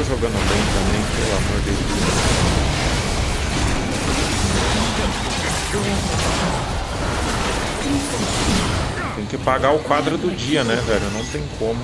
tô jogando bem também, pelo amor de Deus. Tem que pagar o quadro do dia, né, velho? Não tem como.